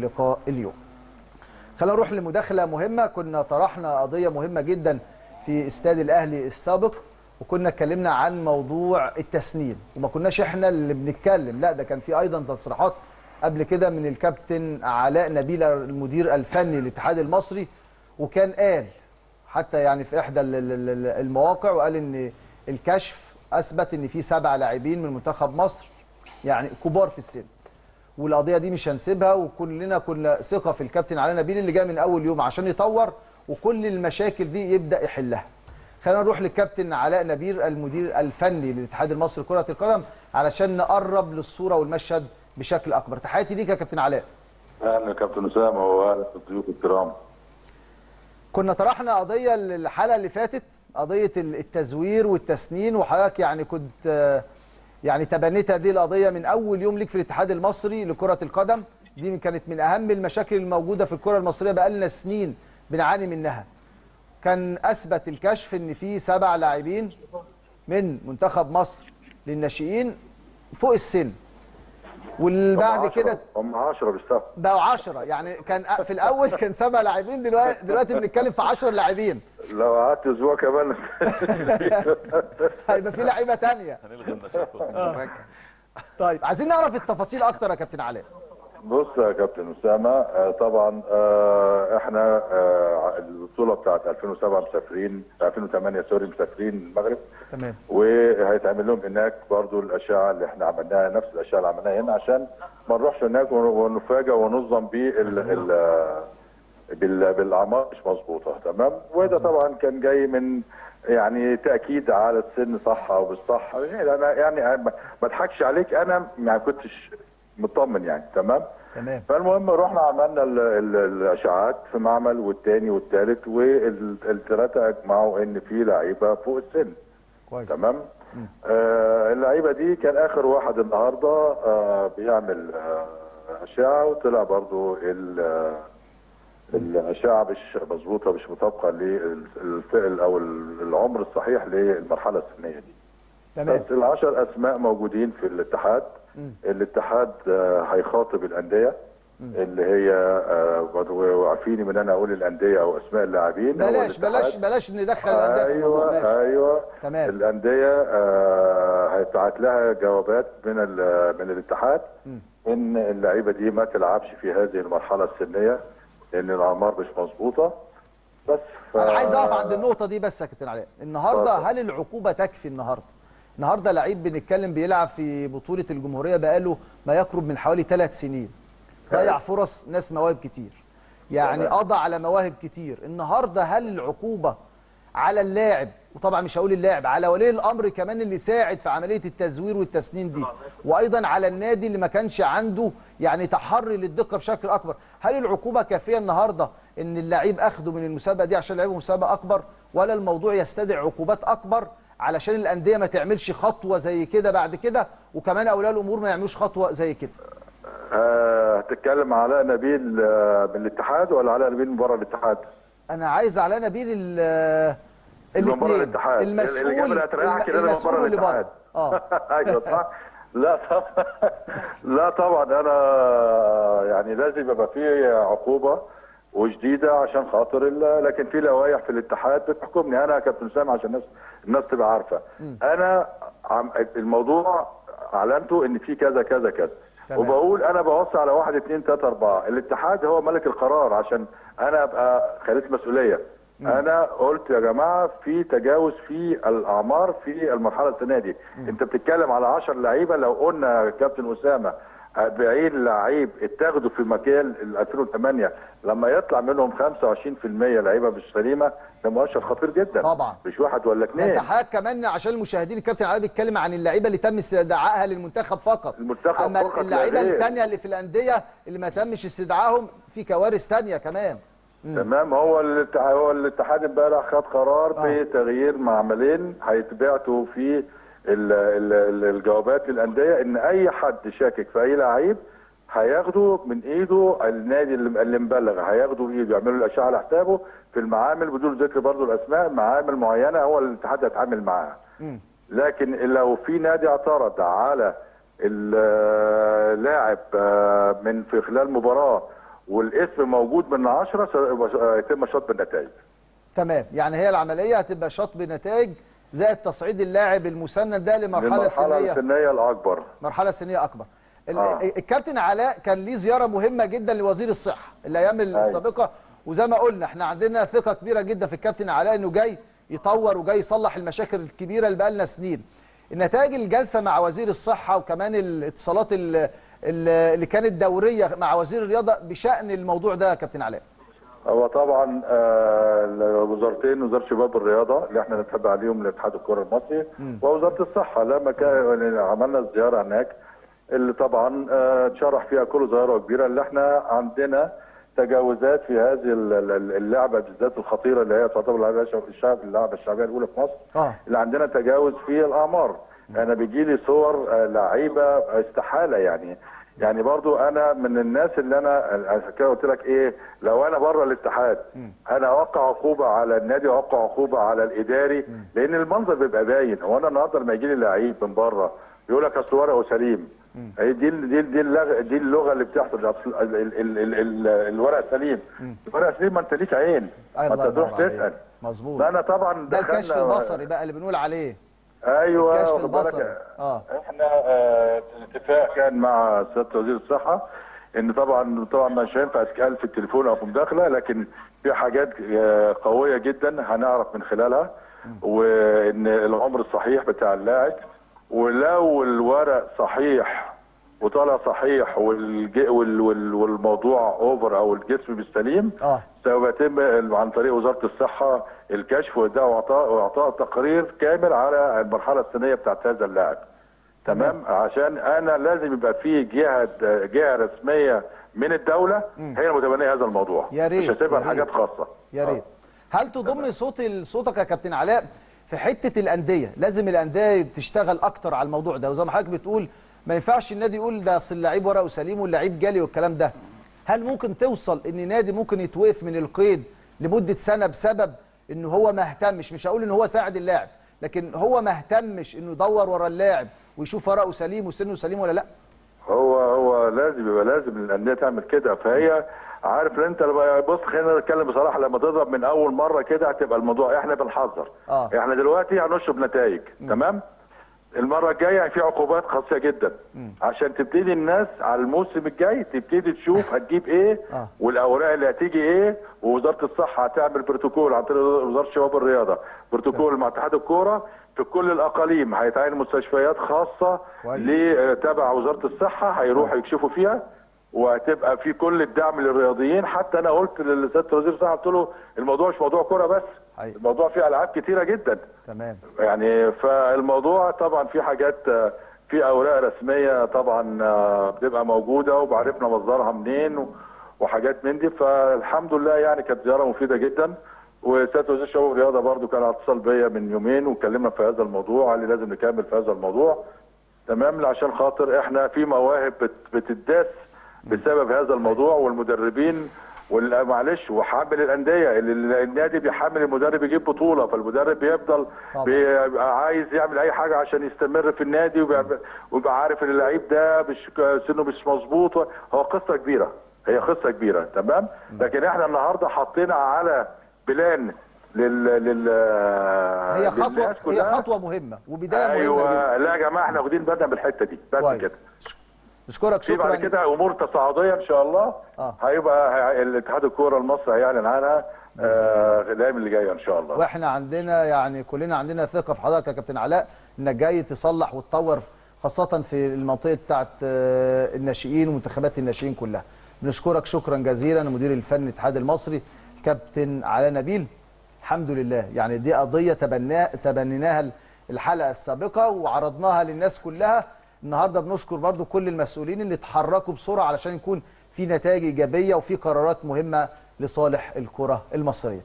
لقاء اليوم. خلينا نروح لمداخلة مهمة. كنا طرحنا قضية مهمة جدا في استاد الأهلي السابق وكنا اتكلمنا عن موضوع التسنين وما كناش إحنا اللي بنتكلم لا ده كان في أيضا تصريحات قبل كده من الكابتن علاء نبيل المدير الفني للاتحاد المصري وكان قال حتى يعني في إحدى ال- ال- ال- المواقع وقال إن الكشف أثبت إن في سبع لاعبين من منتخب مصر يعني كبار في السن. والقضية دي مش هنسيبها وكلنا كنا ثقة في الكابتن علاء نبيل اللي جاي من أول يوم عشان يطور وكل المشاكل دي يبدأ يحلها. خلينا نروح للكابتن علاء نبيل المدير الفني للاتحاد المصري لكرة القدم علشان نقرب للصورة والمشهد بشكل أكبر. تحياتي ليك يا كابتن علاء. أهلا كابتن أسامة واهلا بالضيوف الكرام. كنا طرحنا قضية الحلقة اللي فاتت قضية التزوير والتسنين وحضرتك يعني كنت يعني تبنيت هذه القضية من أول يوم ليك في الاتحاد المصري لكرة القدم. دي كانت من أهم المشاكل الموجودة في الكرة المصرية بقالنا سنين بنعاني منها. كان أثبت الكشف إن في سبع لاعبين من منتخب مصر للناشئين فوق السن. والبعد كده عشرة- هم 10 بالظبط بقوا 10 يعني كان في الأول كان سبع لاعبين دلوقتي دلوقتي بنتكلم في 10 لاعبين. لو قعدت أسبوع كمان. هيبقى في لعيبة تانية. هنلغي المشاكل طيب عايزين نعرف التفاصيل أكتر يا كابتن علاء بص يا كابتن أسامة آه، طبعا آه، إحنا آه، البطولة بتاعت 2007 مسافرين 2008 سوري مسافرين المغرب. تمام. وهيتعمل لهم هناك برضو الأشعة اللي إحنا عملناها نفس الأشعة اللي عملناها هنا عشان ما نروحش هناك ون- ونفاجئ وننظم بال ال- بال- بالأعمار. مش مظبوطة. تمام؟ وده طبعا كان جاي من يعني تأكيد على السن صح أو بالصح يعني أنا يعني ما أضحكش عليك أنا ما كنتش مطمن يعني تمام؟ تمام. فالمهم رحنا عملنا ال- ال- الأشعاعات في معمل والتاني والتالت والثلاثه اجمعوا إن في لعيبة فوق السن. كويس. تمام؟ آه اللعيبة دي كان آخر واحد النهارده آه بيعمل آه أشعة وطلع برضو ال- آه، الاشعه مش مظبوطة مش مطابقة للفعل أو العمر الصحيح للمرحلة السنية دي. تمام. بس العشر أسماء موجودين في الاتحاد. الاتحاد آه، هيخاطب الأندية اللي هي آه، وعارفيني من أنا أقول الأندية أو أسماء اللاعبين بلاش. بلاش بلاش ندخل الأندية في أيوه ماشي أيوه. تمام. الأندية آه هيتبعت لها جوابات من من الاتحاد إن اللعيبة دي ما تلعبش في هذه المرحلة السنية لأن الأعمار مش مظبوطة. بس ف... أنا عايز أقف عند النقطة دي بس يا كابتن علاء النهارده. هل العقوبة تكفي النهارده؟ النهارده لعيب بنتكلم بيلعب في بطولة الجمهورية بقاله ما يقرب من حوالي ثلاث سنين. ضيع فرص ناس مواهب كتير. يعني. قضى على مواهب كتير. النهارده هل العقوبة على اللاعب وطبعا مش هقول اللاعب على ولي الأمر كمان اللي ساعد في عملية التزوير والتسنين دي وأيضا على النادي اللي ما كانش عنده يعني تحري للدقة بشكل أكبر. هل العقوبة كافية النهارده إن اللعيب أخده من المسابقة دي عشان لعيبه مسابقة أكبر ولا الموضوع يستدعي عقوبات أكبر علشان الأندية ما تعملش خطوة زي كده بعد كده وكمان أولياء الأمور ما يعملوش خطوة زي كده. آه هتتكلم علاء نبيل آه من الاتحاد ولا علاء نبيل من بره الاتحاد؟ أنا عايز على نبيل ال اللي من بره الاتحاد. المسؤول اللي هتريحك الم- اللي من المسؤول بره. اللي الاتحاد. بره آه. أيوه صح. لا طبعا لا طبعا أنا يعني لازم يبقى في عقوبة. وجديدة عشان خاطر لكن في لوائح في الاتحاد بتحكمني. أنا كابتن اسامه عشان الناس الناس تبقى عارفة. أنا عم الموضوع أعلنته إن في كذا كذا كذا. تمام. وبقول أنا بوصي على واحد اثنين ثلاثة أربعة. الاتحاد هو ملك القرار عشان أنا أبقى خليت مسؤولية. أنا قلت يا جماعة في تجاوز في الأعمار في المرحلة السنة دي. أنت بتتكلم على 10 لعيبة. لو قلنا كابتن أسامة 40 لعيب اتاخدوا في مكان ال 2008 لما يطلع منهم 25% لعيبة مش سليمه ده مؤشر خطير جدا طبعا. مش واحد ولا اثنين انت حضرتك كمان عشان المشاهدين الكابتن علي بيتكلم عن اللعيبة اللي تم استدعائها للمنتخب فقط المنتخب أما فقط، اللعيبة. الثانية اللي في الأندية اللي ما تمش استدعائهم في كوارث ثانية كمان تمام هو هو الاتحاد امبارح خد قرار آه. بتغيير معملين هيتبعتوا في الجوابات للأندية إن أي حد شاكك في أي لعيب هياخده من إيده النادي اللي مبلغ. هياخده بايده يعملوا الأشعة على حسابه في المعامل بدون ذكر برضه الأسماء معامل معينة هو الاتحاد هيتعامل معاها لكن لو في نادي اعترض على اللاعب من في خلال مباراة والاسم موجود من 10 يتم شطب النتائج تمام. يعني هي العملية هتبقى شطب نتائج زائد تصعيد اللاعب المسند ده لمرحلة سنية. السنية الأكبر. مرحلة سنية أكبر. آه. الكابتن علاء كان ليه زيارة مهمة جدا لوزير الصحة الأيام السابقة. وزي ما قلنا إحنا عندنا ثقة كبيرة جدا في الكابتن علاء إنه جاي يطور وجاي يصلح المشاكل الكبيرة اللي بقالنا سنين. النتائج الجلسة مع وزير الصحة وكمان الاتصالات ال- ال- اللي كانت دورية مع وزير الرياضة بشأن الموضوع ده يا كابتن علاء. هو طبعا آه، الوزارتين وزارة الشباب والرياضة اللي إحنا نتبع عليهم لاتحاد الكرة المصري ووزارة الصحة. لما كان عملنا الزياره هناك اللي طبعا آه، اتشرح فيها كل ظاهرة كبيره اللي إحنا عندنا تجاوزات في هذه ال- ال- اللعبة بالذات الخطيرة اللي هي تعتبر اللعبه الشعب اللعبة الشعبية الأولى في مصر. آه. اللي عندنا تجاوز في الأعمار. أنا بيجي لي صور آه، لعيبة استحالة يعني. يعني برضو أنا من الناس اللي أنا عشان كده قلت لك إيه لو أنا بره الاتحاد أنا أوقع عقوبة على النادي وأوقع عقوبة على الإداري لأن المنظر بيبقى باين. هو أنا النهارده لما يجي لي لعيب من بره يقول لك أصل ورقه سليم. هي دي دي دي اللغة دي اللغة اللي بتحصل الورق سليم. الورق سليم ما أنت ليك عين. ما انت تروح ينور عليك. تسأل. مظبوط. فانا طبعا ده الكشف البصري بقى اللي بنقول عليه. أيوه بالك؟ البصري آه إحنا آه، الاتفاق كان مع سياده وزير الصحة إن طبعا طبعا مش هينفع أسكال في التليفون أو في مداخلة لكن في حاجات آه، قوية جدا هنعرف من خلالها وإن العمر الصحيح بتاع اللاعب ولو الورق صحيح وطالع صحيح. والموضوع اوفر أو الجسم بالسليم آه سوف يتم عن طريق وزارة الصحة الكشف وده وإعطاء تقرير كامل على المرحلة السنيه بتاعت هذا اللاعب. تمام؟ عشان أنا لازم يبقى في جهه جهة رسمية من الدولة هي المتبنية هذا الموضوع. يا ريت، مش هتبقى يا ريت. حاجات خاصة. يا ريت. هل تضم صوت صوتك يا كابتن علاء في حتة الأندية؟ لازم الأندية تشتغل أكتر على الموضوع ده. وزي ما حضرتك بتقول ما ينفعش النادي يقول ده أصل اللعيب ورقه سليم واللعيب جالي والكلام ده. هل ممكن توصل إن نادي ممكن يتوقف من القيد لمدة سنة بسبب إن هو ما اهتمش مش هقول إن هو ساعد اللاعب لكن هو ما اهتمش إنه يدور ورا اللاعب ويشوف ورقه سليم وسنه سليم ولا لأ. هو هو لازم يبقى لازم الانديه تعمل كده. فهي عارف إن أنت لما- بص خلينا نتكلم بصراحة لما تضرب من أول مرة كده هتبقى الموضوع إحنا بنحذر. آه. إحنا دلوقتي هنشرب نتائج تمام؟ المرة الجاية في عقوبات قاسية جدا. عشان تبتدي الناس على الموسم الجاي تبتدي تشوف هتجيب إيه آه. والأوراق اللي هتيجي إيه ووزارة الصحة هتعمل بروتوكول عن طريق وزارة الشباب والرياضه بروتوكول مع اتحاد الكورة في كل الأقاليم. هيتعين مستشفيات خاصة تبع وزارة الصحة هيروحوا يكشفوا فيها وهتبقى في كل الدعم للرياضيين. حتى أنا قلت لسياده وزير الصحة قلت له الموضوع مش موضوع كورة بس. حقيقي. الموضوع فيه ألعاب كتيرة جدا. تمام. يعني فالموضوع طبعا في حاجات في أوراق رسمية طبعا آه، بتبقى موجودة وبعرفنا مصدرها منين وحاجات من دي. فالحمد لله يعني كانت زيارة مفيدة جدا. وسياده وزير الشباب والرياضه برضو كان على اتصال بيا من يومين واتكلمنا في هذا الموضوع قال لي لازم نكمل في هذا الموضوع. تمام عشان خاطر إحنا في مواهب بت- بتداس بسبب هذا الموضوع والمدربين وال- معلش وحامل الأندية. اللي النادي بيحمل المدرب يجيب بطولة فالمدرب بيفضل. بيبقى عايز يعمل أي حاجة عشان يستمر في النادي ويبقى عارف إن اللعيب ده مش سنه مش مظبوط. هو قصة كبيرة. هي قصة كبيرة تمام؟ لكن إحنا النهارده حطينا على بلان لل لل هي خطوه هي. خطوة مهمة وبداية مهمة جدا. أيوه لا يا جماعة إحنا واخدين بالنا بالحته دي. بس كده. نشكرك في بعد شكرا. كده أمور تصاعدية إن شاء الله. آه. هيبقى هي- الاتحاد الكورة المصري هيعلن عنها آه، الأيام اللي جاية إن شاء الله. وإحنا عندنا يعني كلنا عندنا ثقة في حضرتك يا كابتن علاء إنك جاي تصلح وتطور خاصة في المنطقة بتاعت آه، الناشئين ومنتخبات الناشئين كلها. بنشكرك شكرا جزيلا المدير الفني الاتحاد المصري الكابتن علاء نبيل. الحمد لله. يعني دي قضية تبناها تبنيناها الحلقة السابقة وعرضناها للناس كلها. النهارده بنشكر برضو كل المسؤولين اللي اتحركوا بسرعة علشان يكون في نتائج إيجابية وفي قرارات مهمة لصالح الكرة المصرية.